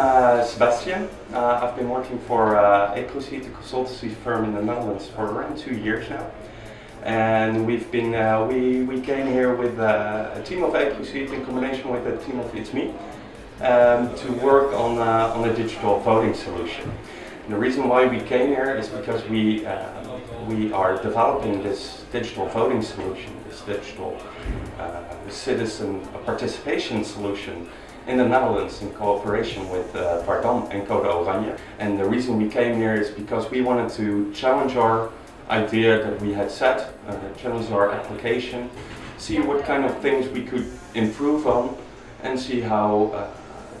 Uh, Sebastian. Uh, I've been working for uh, a consultancy firm in the Netherlands, for around two years now. And we've been, uh, we, we came here with uh, a team of eProseed in combination with a team of itsme um, to work on, uh, on a digital voting solution. And the reason why we came here is because we, we are developing this digital voting solution, this digital citizen participation solution in the Netherlands in cooperation with uh, and Code Oranje. And the reason we came here is because we wanted to challenge our idea that we had set, uh, challenge our application, see what kind of things we could improve on and see how uh,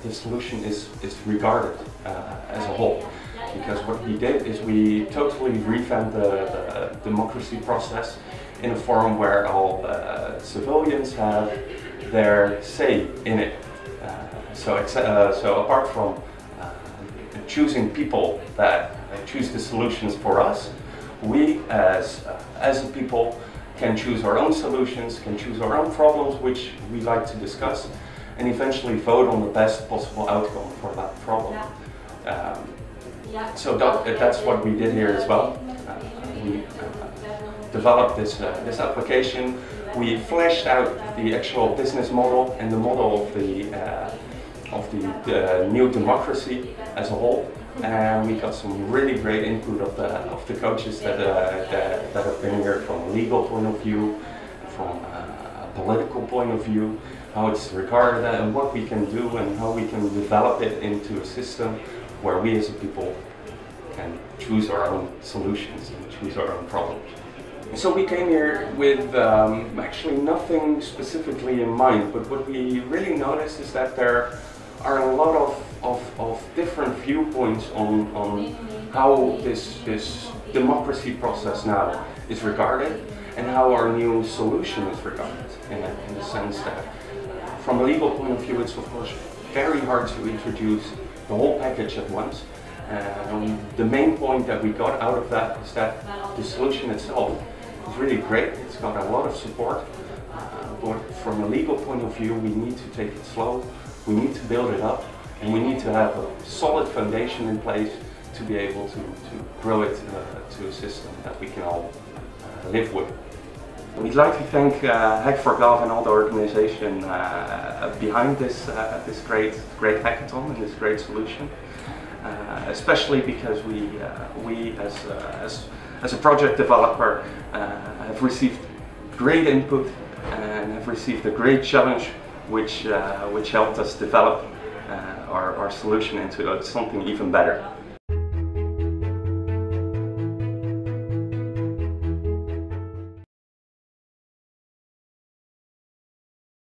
the solution is, is regarded uh, as a whole. Because what we did is we totally revamped the, the democracy process in a forum where all uh, civilians have their say in it. Uh, so, uh, so apart from uh, choosing people that choose the solutions for us, we as, uh, as a people can choose our own solutions, can choose our own problems which we like to discuss, and eventually vote on the best possible outcome for that problem. Um, so that, that's what we did here as well. We uh, developed this, uh, this application. We fleshed out the actual business model and the model of the, uh, of the, the new democracy as a whole and we got some really great input of the, of the coaches that, uh, that, that, have been here from a legal point of view, from a political point of view, how it's regarded and what we can do and how we can develop it into a system where we as a people can choose our own solutions and choose our own problems. So we came here with um, actually nothing specifically in mind, but what we really noticed is that there are a lot of, of, of different viewpoints on, on how this, this democracy process now is regarded and how our new solution is regarded in, a, in the sense that from a legal point of view it's of course very hard to introduce the whole package at once. Um, the main point that we got out of that is that the solution itself is really great. It's got a lot of support. Uh, but from a legal point of view, we need to take it slow we need to build it up and we need to have a solid foundation in place to be able to, to grow it uh, to a system that we can all uh, live with. We'd like to thank uh, Hack4Gov and all the organization uh, behind this, uh, this great, great hackathon and this great solution. Uh, especially because we, uh, we as, as, as a project developer have received great input and have received a great challenge which, uh, which helped us develop uh, our, our solution into something even better.